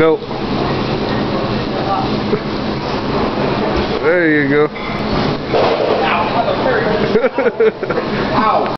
Go. There you go. Ow.